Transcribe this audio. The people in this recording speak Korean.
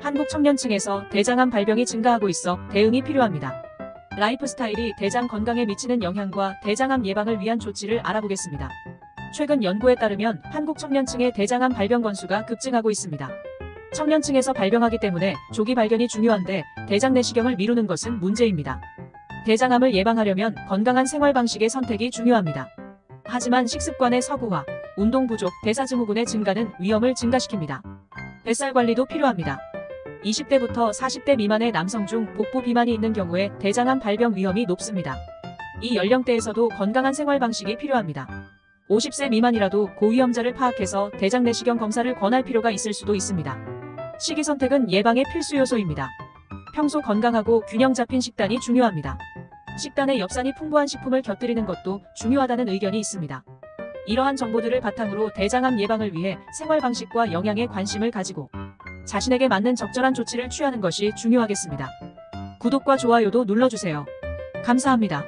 한국 청년층에서 대장암 발병이 증가하고 있어 대응이 필요합니다. 라이프 스타일이 대장 건강에 미치는 영향과 대장암 예방을 위한 조치를 알아보겠습니다. 최근 연구에 따르면 한국 청년층의 대장암 발병 건수가 급증하고 있습니다. 청년층에서 발병하기 때문에 조기 발견이 중요한데 대장 내시경을 미루는 것은 문제입니다. 대장암을 예방하려면 건강한 생활 방식의 선택이 중요합니다. 하지만 식습관의 서구화, 운동 부족, 대사증후군의 증가는 위험을 증가시킵니다. 뱃살 관리도 필요합니다. 20대부터 40대 미만의 남성 중 복부 비만이 있는 경우에 대장암 발병 위험이 높습니다. 이 연령대에서도 건강한 생활 방식이 필요합니다. 50세 미만이라도 고위험자를 파악해서 대장 내시경 검사를 권할 필요가 있을 수도 있습니다. 식이 선택은 예방의 필수 요소입니다. 평소 건강하고 균형 잡힌 식단이 중요합니다. 식단에 엽산이 풍부한 식품을 곁들이는 것도 중요하다는 의견이 있습니다. 이러한 정보들을 바탕으로 대장암 예방을 위해 생활 방식과 영양에 관심을 가지고 자신에게 맞는 적절한 조치를 취하는 것이 중요하겠습니다. 구독과 좋아요도 눌러주세요. 감사합니다.